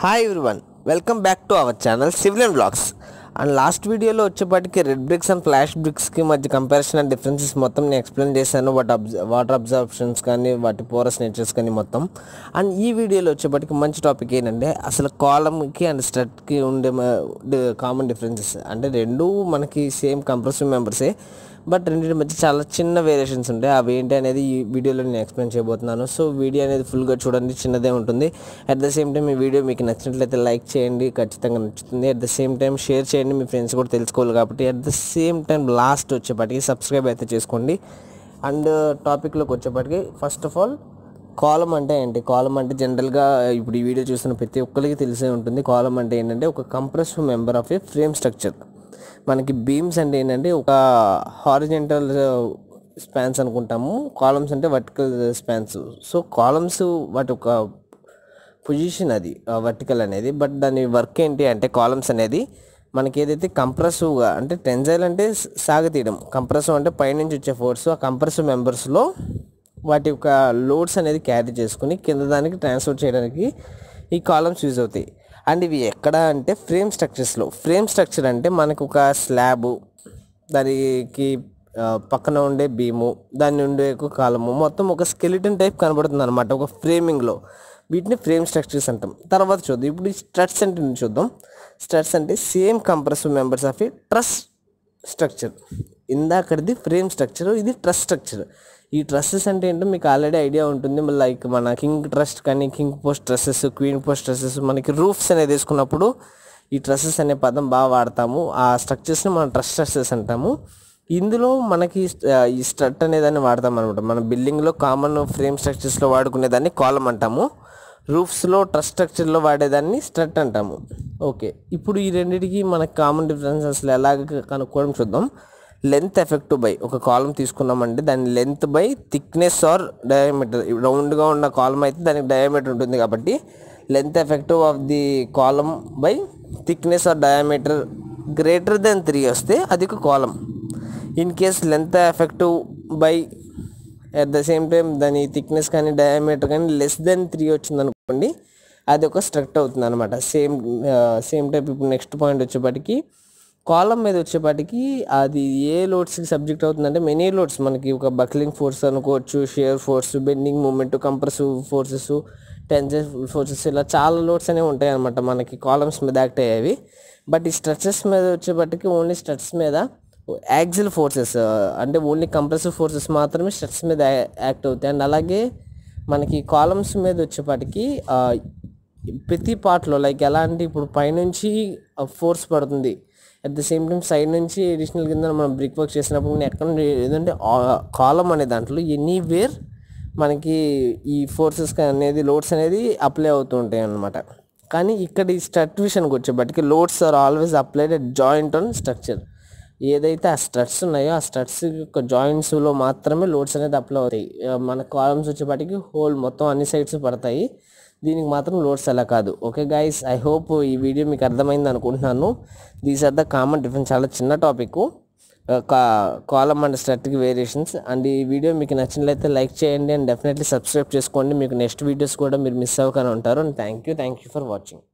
Hi everyone welcome back to our channel civil and blogs and last వీడియోలో వచ్చేపాటికి red bricks and flash బ్రిక్స్కి మధ్య comparison and differences మొత్తం నేను explain చేశాను. వాటి అబ్జ వాటర్ అబ్జర్వ్షన్స్ కానీ వాటి పోరస్ నేచర్స్ కానీ మొత్తం. అండ్ ఈ వీడియోలో వచ్చేపాటికి మంచి టాపిక్ ఏంటంటే అసలు కాలమ్కి అండ్ స్టట్కి ఉండే కామన్ డిఫరెన్సెస్ అంటే రెండు మనకి సేమ్ కంప్రెసివ్ మెంబర్సే బట్ రెండింటి మధ్య చాలా చిన్న వేరియేషన్స్ ఉంటాయి. అవి ఏంటి అనేది ఈ వీడియోలో నేను ఎక్స్ప్లెయిన్ చేయబోతున్నాను. సో వీడియో అనేది ఫుల్గా చూడండి చిన్నదే ఉంటుంది. అట్ ద సేమ్ టైం ఈ వీడియో మీకు నచ్చినట్లయితే లైక్ చేయండి ఖచ్చితంగా నచ్చుతుంది. At the same time share చేయండి మీ ఫ్రెండ్స్ కూడా తెలుసుకోవాలి కాబట్టి. At the same time last వచ్చేపాటికి సబ్స్క్రైబ్ అయితే చేసుకోండి. అండ్ టాపిక్లోకి వచ్చేపాటికి ఫస్ట్ ఆఫ్ ఆల్ కాలం అంటే ఏంటి? కాలం అంటే జనరల్గా ఇప్పుడు ఈ వీడియో చూస్తున్న ప్రతి ఒక్కరికి తెలిసే ఉంటుంది. కాలం అంటే ఏంటంటే ఒక compressive member of a frame structure మనకి బీమ్స్ అంటే ఏంటంటే ఒక హారిజెంటల్ స్పాన్స్ uh, అనుకుంటాము. కాలమ్స్ అంటే వర్టికల్ స్పాన్స్ సో కాలమ్స్ వాటి ఒక పొజిషన్ అది వర్టికల్ అనేది. బట్ దాని వర్క్ ఏంటి అంటే కాలమ్స్ అనేది మనకి ఏదైతే కంప్రెసివ్గా అంటే టెన్జైల్ అంటే సాగతీయడం. కంప్రెసివ్ అంటే పైనుంచి వచ్చే ఫోర్స్ ఆ కంప్రెసివ్ మెంబర్స్లో వాటి యొక్క లోడ్స్ అనేది క్యారీ చేసుకుని కింద దానికి ట్రాన్స్ఫర్ చేయడానికి ఈ కాలమ్స్ యూజ్ అవుతాయి. అండ్ ఇవి ఎక్కడ అంటే ఫ్రేమ్ స్ట్రక్చర్స్లో. ఫ్రేమ్ స్ట్రక్చర్ అంటే మనకు ఒక స్లాబ్ దానికి పక్కన ఉండే బీము దాన్ని ఉండే కాలము. మొత్తం ఒక స్కెలిటన్ టైప్ కనబడుతుంది అనమాట ఒక ఫ్రేమింగ్లో. వీటిని ఫ్రేమ్ స్ట్రక్చర్స్ అంటాం. తర్వాత చూద్దాం. ఇప్పుడు స్ట్రట్స్ అంటే చూద్దాం. స్ట్రట్స్ అంటే same compressive members of a truss structure. ఇందాకది frame structure ఇది ట్రస్ స్ట్రక్చర్. ఈ ట్రస్సెస్ అంటే ఏంటో మీకు ఆల్రెడీ ఐడియా ఉంటుంది. లైక్ మన కింగ్ ట్రస్ట్ కానీ king post trusses queen post trusses మనకి రూఫ్స్ అనేది వేసుకున్నప్పుడు ఈ ట్రస్సెస్ అనే పదం బాగా వాడతాము. ఆ స్ట్రక్చర్స్ని మనం ట్రస్ స్ట్రక్చర్స్ అంటాము. ఇందులో మనకి ఈ స్ట్రట్ అనేదాన్ని వాడతాం అనమాట మన బిల్డింగ్లో కామన్ ఫ్రేమ్ స్ట్రక్చర్స్లో వాడుకునేదాన్ని కాలం అంటాము. రూఫ్స్లో ట్రస్ స్ట్రక్చర్లో వాడేదాన్ని స్ట్రట్ అంటాము. ఓకే. ఇప్పుడు ఈ రెండింటికి మనకు కామన్ డిఫరెన్స్ అసలు ఎలాగ కనుక్కోవడం చూద్దాం. లెంత్ ఎఫెక్ట్ బై ఒక కాలం తీసుకున్నామంటే దాని length by thickness or diameter. రౌండ్గా ఉన్న కాలం అయితే దానికి డయామీటర్ ఉంటుంది కాబట్టి length effective of the column by thickness or diameter greater than three వస్తే అది ఒక column in case length effective by at the same time దాని థిక్నెస్ కానీ డయామీటర్ కానీ లెస్ దెన్ త్రీ వచ్చింది అనుకోండి అది ఒక స్ట్రక్ట్ అవుతుంది అనమాట సేమ్ సేమ్ టైప్ ఇప్పుడు నెక్స్ట్ పాయింట్ వచ్చేపాటికి కాలం మీద వచ్చేపాటికి అది ఏ లోడ్స్కి సబ్జెక్ట్ అవుతుందంటే మెనీ లోడ్స్ మనకి ఒక బక్లింగ్ ఫోర్స్ అనుకోవచ్చు shear force bending moment compressive forces tension forces ఇలా చాలా లోడ్స్ అనేవి ఉంటాయి అనమాట మనకి కాలమ్స్ మీద యాక్ట్ అయ్యేవి. బట్ ఈ స్ట్రక్చర్స్ మీద వచ్చేపాటికి ఓన్లీ స్ట్రట్స్ మీద యాక్సిల్ ఫోర్సెస్ అంటే ఓన్లీ కంప్రెసివ్ ఫోర్సెస్ మాత్రమే స్ట్రట్స్ మీద యాక్ట్ అవుతాయి. అండ్ అలాగే మనకి కాలమ్స్ మీద వచ్చేపాటికి ప్రతి పార్ట్లో లైక్ ఎలా అంటే ఇప్పుడు పైనుంచి ఫోర్స్ పడుతుంది. At the same time side నుంచి అడిషనల్ కింద మనం బ్రిక్ వర్క్ చేసినప్పుడు నేను ఎక్కడ ఏదంటే కాలం అనే దాంట్లో ఎనీవేర్ మనకి ఈ ఫోర్సెస్ అనేది లోడ్స్ అనేది అప్లై అవుతూ ఉంటాయి అన్నమాట. కానీ ఇక్కడ ఈ స్ట్రట్ విషయానికి వచ్చేప్పటికి loads are always applied at joint on structure ఏదైతే ఆ స్ట్రట్స్ ఉన్నాయో ఆ స్ట్రట్స్ యొక్క జాయింట్స్లో మాత్రమే లోడ్స్ అనేది అప్లై అవుతాయి. మన కాలమ్స్ వచ్చేపాటికి హోల్ మొత్తం అన్ని సైడ్స్ పడతాయి. దీనికి మాత్రం లోడ్స్ అలా కాదు. ఓకే గైస్ ఐ హోప్ ఈ వీడియో మీకు అర్థమైంది అనుకుంటున్నాను. These are the common difference చాలా చిన్న టాపిక్ కాలం అండ్ స్ట్రట్కి వేరియేషన్స్ అండ్ ఈ వీడియో మీకు నచ్చినట్లయితే లైక్ చేయండి. అండ్ డెఫినెట్లీ సబ్స్క్రైబ్ చేసుకోండి. మీకు నెక్స్ట్ వీడియోస్ కూడా మీరు మిస్ అవ్వకుండా ఉంటారు. And thank you thank you for watching